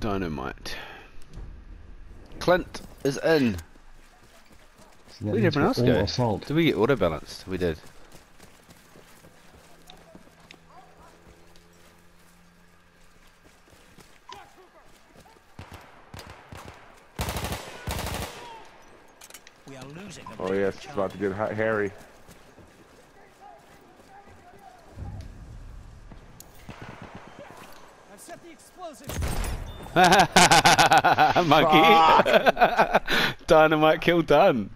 Dynamite. Clint is in. So Where did everyone else we're all go? Assault. Did we get auto balanced? We did. We are losing. a Oh big yes, it's about to get hot, hairy. Set the explosive. Monkey. Dynamite kill done.